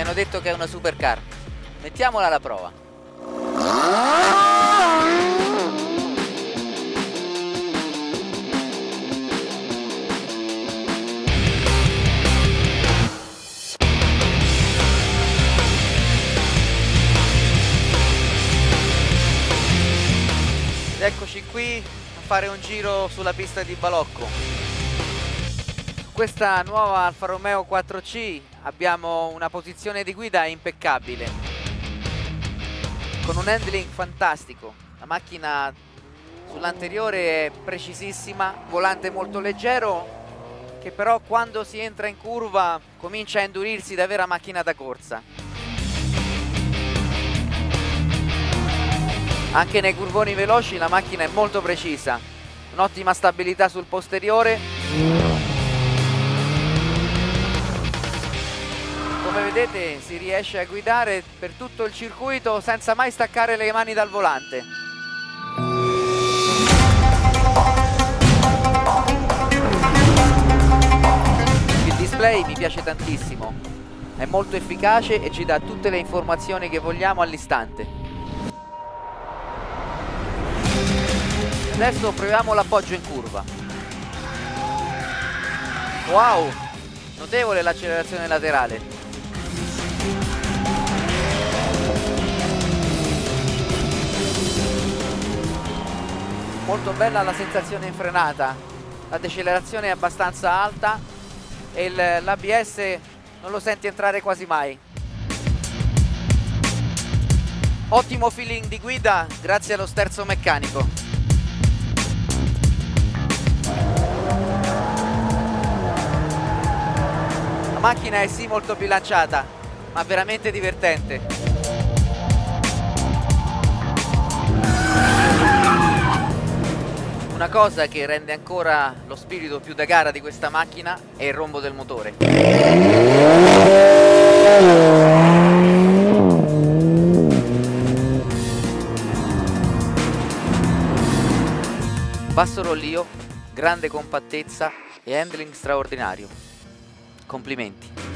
hanno detto che è una supercar. Mettiamola alla prova. Ed eccoci qui a fare un giro sulla pista di Balocco. Questa nuova Alfa Romeo 4C abbiamo una posizione di guida impeccabile, con un handling fantastico. La macchina sull'anteriore è precisissima, volante molto leggero, che però quando si entra in curva comincia a indurirsi da vera macchina da corsa. Anche nei curvoni veloci la macchina è molto precisa, un'ottima stabilità sul posteriore. Come vedete si riesce a guidare per tutto il circuito senza mai staccare le mani dal volante. Il display mi piace tantissimo, è molto efficace e ci dà tutte le informazioni che vogliamo all'istante. Adesso proviamo l'appoggio in curva. Wow! Notevole l'accelerazione laterale. Molto bella la sensazione in frenata. La decelerazione è abbastanza alta e l'ABS non lo senti entrare quasi mai. Ottimo feeling di guida grazie allo sterzo meccanico. La macchina è sì molto bilanciata, ma veramente divertente. Una cosa che rende ancora lo spirito più da gara di questa macchina è il rombo del motore. Basso rollio, grande compattezza e handling straordinario. Complimenti.